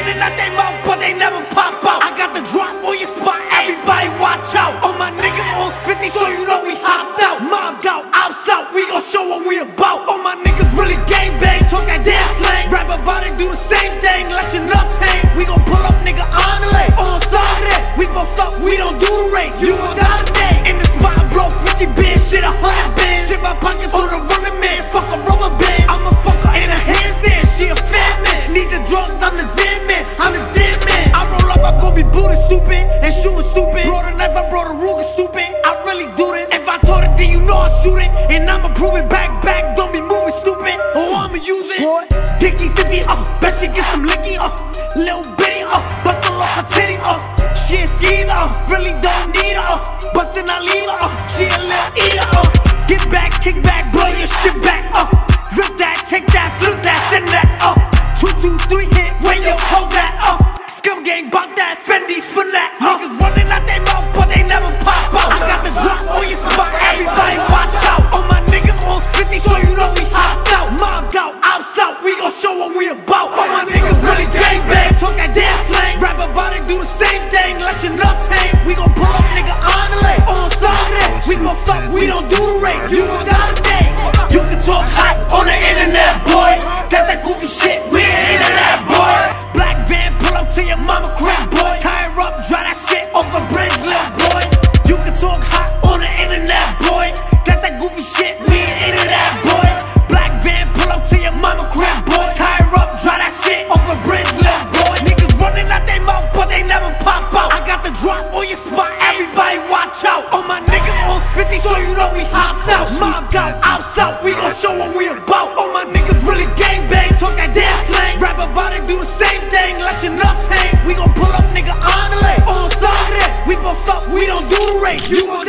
Running out they mouth, but they never pop out. I got the drop on your spot. Grooving back, back, don't be moving stupid. Oh, I'ma use it. What? Dicky, sticky, uh, bet she get some licky, uh, little bitty, uh, bust a lot of titty, uh, she a skeezer, uh, really don't need her, uh, bustin' I leave uh, she a little eater, uh, get back, kick back, blow your shit back, uh, rip that, take that, flip that, send that, uh, two, two, three hit, when you hold that, uh, scum gang, bought that, Fendi, for that. you up.